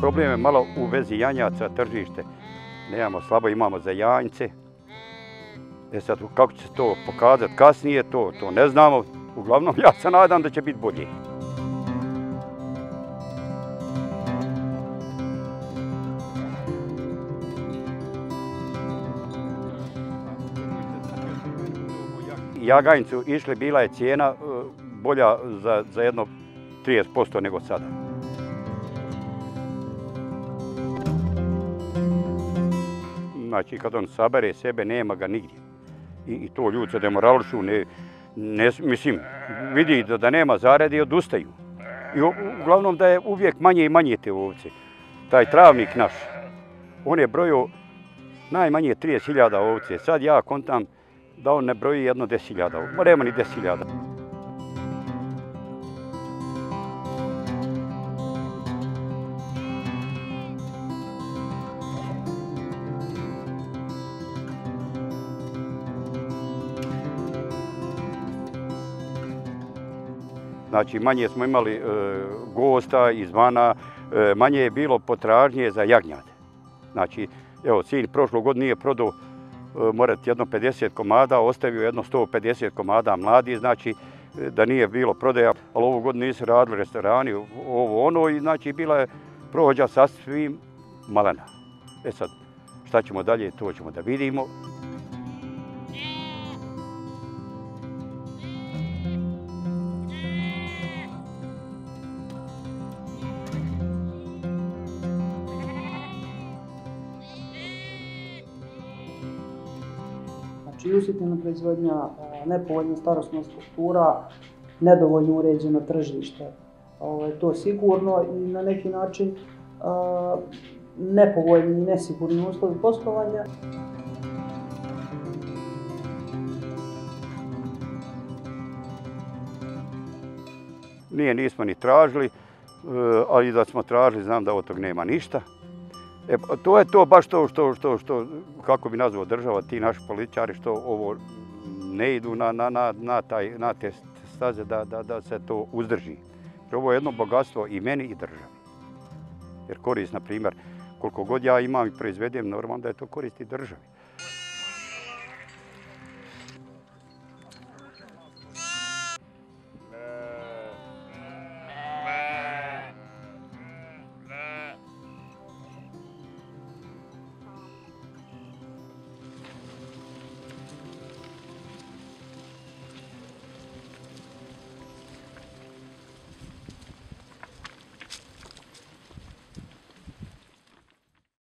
Problem je malo u vezi janjaca tržište. Nemamo, slabo imamo za janjce. E sad, kako će se to pokazati kasnije, to, to ne znamo. Uglavnom, ja se nadam da će biti bolje. Jagajnicu išli, bila je cijena e, bolja za, za jedno 30% nego sada. Znači, kad on sabere sebe, nema ga nigdje. I, i to ljudi se demorališu, ne, ne, mislim, vidi da, da nema zarade i odustaju. I uglavnom da je uvijek manje i manje te ovce. Taj travnik naš, on je brojio najmanje 30.000 ovce. Sad ja kontam da on ne broji jedno 10.000. Nema ni 10.000. Znači, manje smo imali e, gosta izvana, e, manje je bilo potražnje za jagnjade. Znači, evo, sin prošlog godina nije prodao e, morati jedno 50 komada, ostavio jedno 150 komada mladi, znači, e, da nije bilo prodaja, ali ovu godinu nisu radili restorani, ovo ono, i znači, bila je prohođa sasvim malena. E sad, šta ćemo dalje, to ćemo da vidimo. Znači, usitnjena proizvodnja, e, nepovoljna starostna struktura, nedovoljno uređeno tržište. Ovo to sigurno i na neki način e, nepovoljni i nesigurni uslovi poslovanja. Nije, nismo ni tražili, e, ali da smo tražili, znam da od tog nema ništa. E, pa, to je to baš to što, što, što, kako bi nazvao država, ti naši političari što ovo ne idu na, na, na, na, taj, na te staze da, da, da se to uzdrži. Jer ovo je jedno bogatstvo i meni i državi. Jer korist, na primjer, koliko god ja imam i proizvedem, normalno da je to korist i državi.